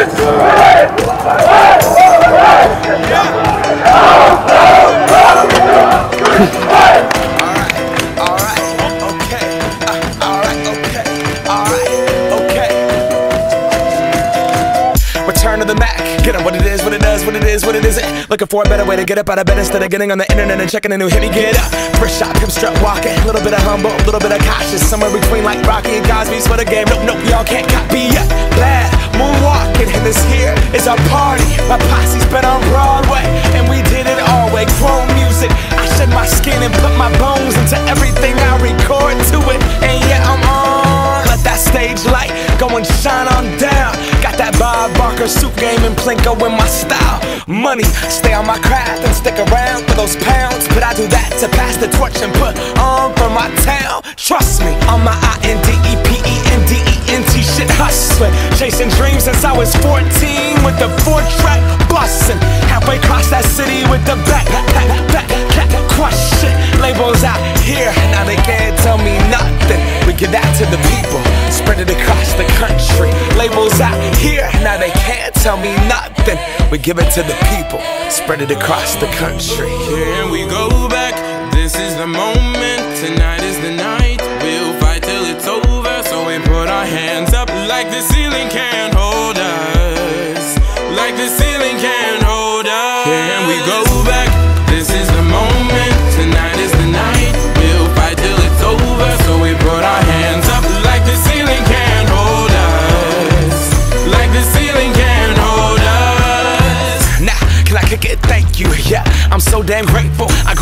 Return to the Mac. Get on what it is, what it does, what it is, what it isn't. Looking for a better way to get up out of bed instead of getting on the internet and checking a new hit. Me get up. First shot, come strut walking. A little bit of humble, a little bit of cautious. Somewhere between like Rocky and Cosby's for the game. Nope, nope, y'all can't copy yet. And this here is our party. My posse's been on Broadway, and we did it all way. Chrome music. I shed my skin and put my bones into everything I record to it. And yeah, I'm on. Let that stage light go and shine on down. Got that Bob Barker suit game and Plinko in my style. Money, stay on my craft and stick around for those pounds. But I do that to pass the torch and put on for my town. I was 14 with the four track bustin'. Halfway across that city with the back, back, back, back, shit. Labels out here, now they can't tell me nothing. We give that to the people, spread it across the country. Labels out here, now they can't tell me nothing. We give it to the people, spread it across the country. Can we go back? This is the moment. Tonight is the night. We'll fight till it's over. So we put our hands up like the ceiling can't